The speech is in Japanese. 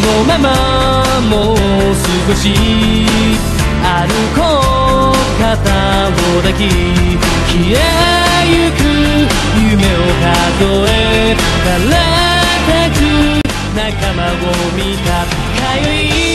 のままもう少し歩こう肩を抱き消えゆく夢を数え枯れてく仲間を見た通い